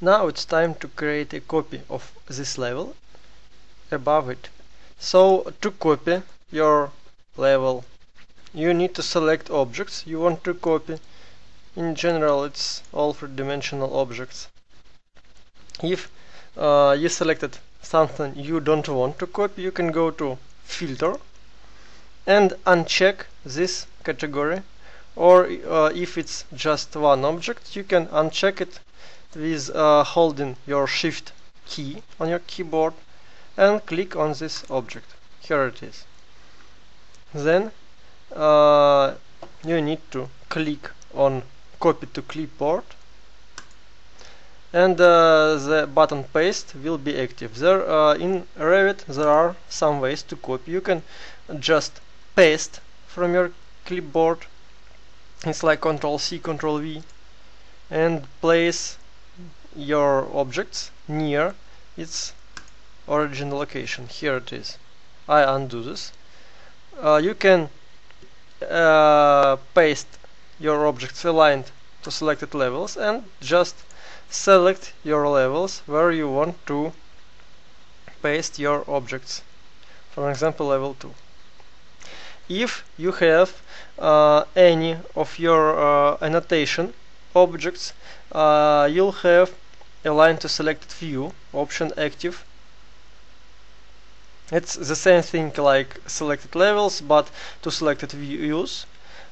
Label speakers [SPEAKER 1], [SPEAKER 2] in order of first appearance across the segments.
[SPEAKER 1] Now it's time to create a copy of this level above it. So to copy your level you need to select objects you want to copy. In general it's all three-dimensional objects. If uh, you selected something you don't want to copy you can go to filter and uncheck this category or uh, if it's just one object you can uncheck it with uh, holding your shift key on your keyboard and click on this object. Here it is. Then uh, you need to click on copy to clipboard and uh, the button paste will be active. There uh, in Revit there are some ways to copy. You can just paste from your clipboard. It's like Ctrl C Ctrl V and place your objects near its origin location. Here it is. I undo this. Uh, you can uh, paste your objects aligned to selected levels and just select your levels where you want to paste your objects. For example level 2 if you have uh, any of your uh, annotation objects uh, you'll have align to selected view option active. It's the same thing like selected levels but to selected views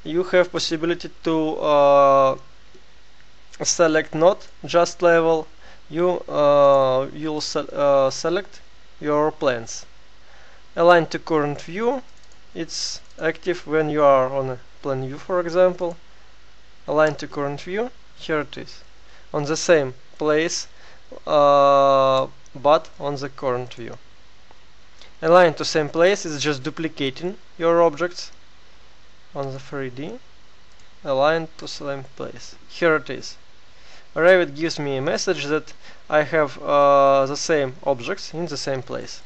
[SPEAKER 1] you have possibility to uh, select not just level. You uh, you'll se uh, select your plans. Align to current view. It's active when you are on a plan view for example. Align to current view. Here it is. On the same place uh, but on the current view align to same place is just duplicating your objects on the 3D align to same place. Here it is. Revit gives me a message that I have uh, the same objects in the same place.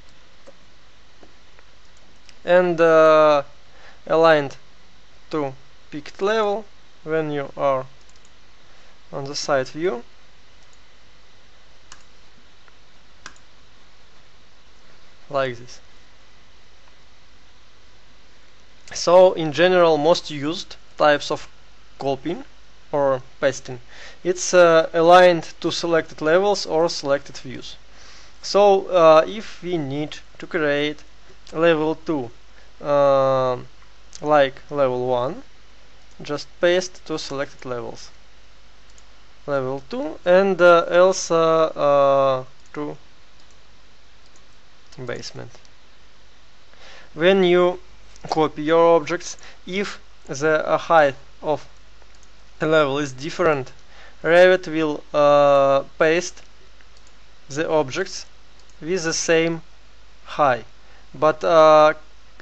[SPEAKER 1] And uh, aligned to picked level when you are on the side view like this. So in general most used types of copying or pasting it's uh, aligned to selected levels or selected views. So uh, if we need to create level 2 uh, like level 1 just paste to selected levels. Level 2 and uh, else uh, to basement. When you copy your objects if the height of a level is different Revit will uh, paste the objects with the same height. But uh,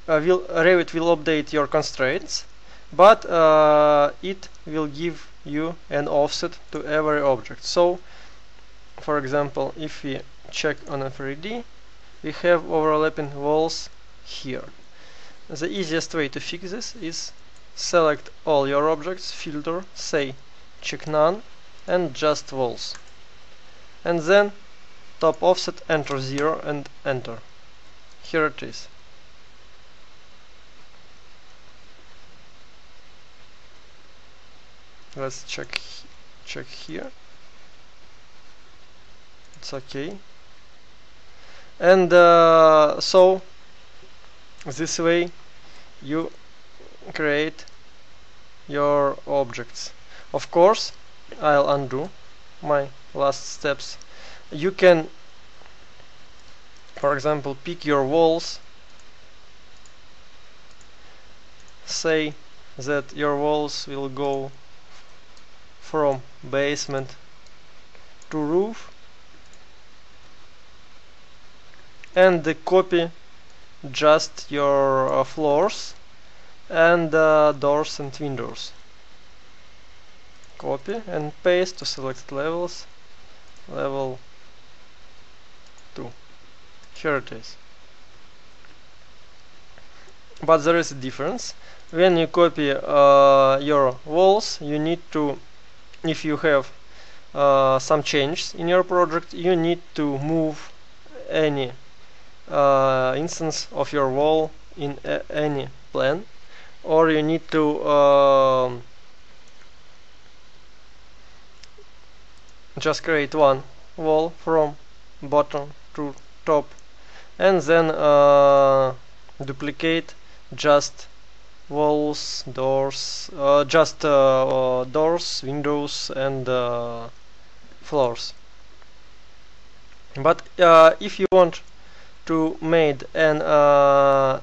[SPEAKER 1] uh, will Revit will update your constraints but uh, it will give you an offset to every object. So for example if we check on a 3D we have overlapping walls here. The easiest way to fix this is select all your objects filter say check none and just walls. And then top offset enter 0 and enter. Here it is. Let's check check here. It's okay and uh, so this way you create your objects. Of course I'll undo my last steps. You can for example pick your walls. Say that your walls will go from basement to roof and copy just your uh, floors and uh, doors and windows. Copy and paste to select levels. Level 2 here it is. But there is a difference. When you copy uh, your walls you need to if you have uh, some changes in your project you need to move any uh, instance of your wall in any plan or you need to um, just create one wall from bottom to top and then uh, duplicate just walls doors uh, just uh, doors windows and uh, floors. But uh, if you want to make an uh,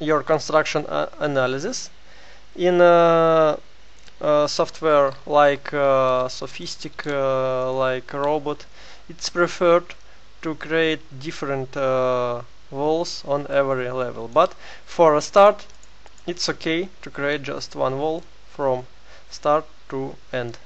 [SPEAKER 1] your construction uh, analysis in uh, uh, software like SOFiSTiK like robot. It's preferred to create different walls on every level but for a start it's okay to create just one wall from start to end